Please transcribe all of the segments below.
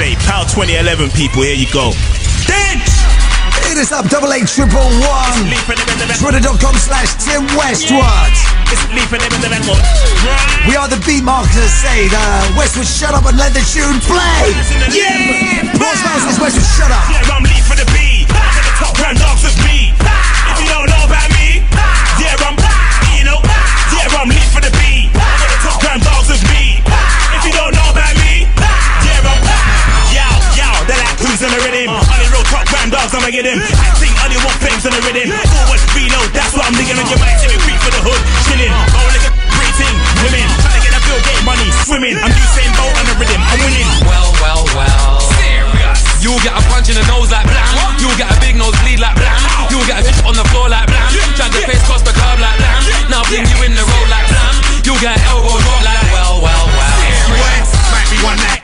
straight. Pow 2011 people, here you go. Dance! Hit us up, double eight triple one. Twitter.com slash Tim Westwood. We are the beat marketers say the Westwood shut up and let the tune play. Yeah! This Westwood shut up. Yeah, I'm lead for the beat. The rhythm. Forward, reload, that's what I'm digging on your mic. See me creep for the hood, chilling. Roll like a breathing, women. Trying to get that Bill Gates money, swimming. I'm Usain Bolt on the rhythm, I'm winning. Well, well, well. You'll get a punch in the nose like blam. You'll get a big nose bleed like blam. You'll get a fish on the floor like blam. Drag the face across the curb like blam. Now fling you in the road like blam. You'll get elbow drop like well, well, well. Might be one night.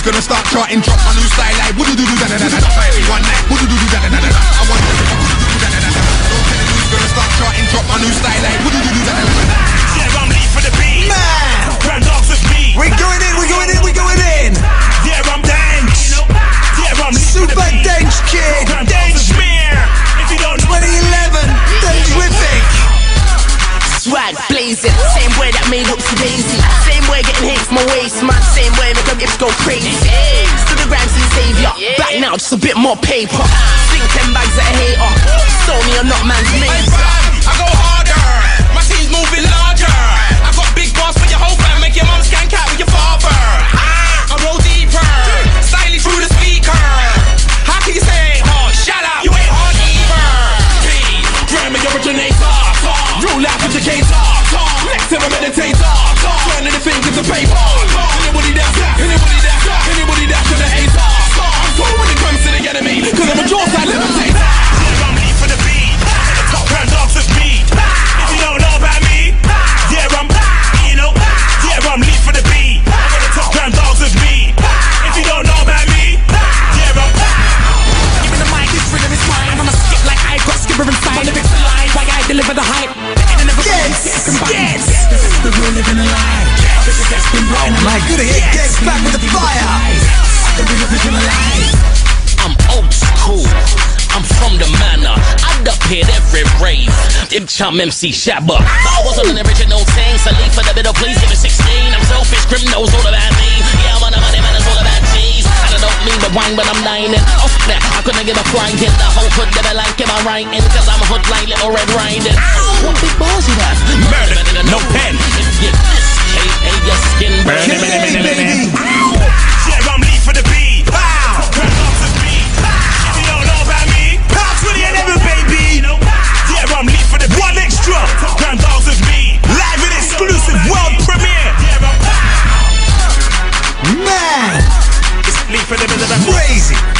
Who's gonna start charting, drop my new style like woo-doo-doo-doo, da-da-da-da-da. Might be one night. Woo-doo-doo-doo, da-da-da-da-da. I wonder if do da-da-da-da-da. No telling who's gonna start charting, drop my new style like woo-doo-doo-doo, da-da-da-da-da. Yeah, I'm lead for the beat. Man, Grand dogs with me. we're going in, we're going in, we're going in. Yeah, I'm dance. Yeah, I'm for Super. Dench Kid, dogs with. If you don't know 2011, Dentrific. Swag blazing, same way that made up to Daisy. Same way getting hits my waist, man. Go crazy. To the grams and savior. Back now, just a bit more paper. Sing ten bags at a hater. Stony or not man's Anybody that's anybody that's anybody to the hater. I'm cool when it comes to the enemy. Cause I'm a jaw written My good hit gets back with the fire. The real living alive. I'm old school. I'm from the manor. I'd appeared every rave. Im chum MC Shabba. I wasn't an original thing, so leave for the middle, please give me 16. I'm selfish, criminals, all about me. Yeah, I'm on the money, man, it's all about cheese. And I don't mean the wine when I'm dining. Off there, I couldn't give a flying hit. The whole hood never like him, I'm writing. Cause I'm a hood like little red riding. What big balls you have? Murder, Crazy.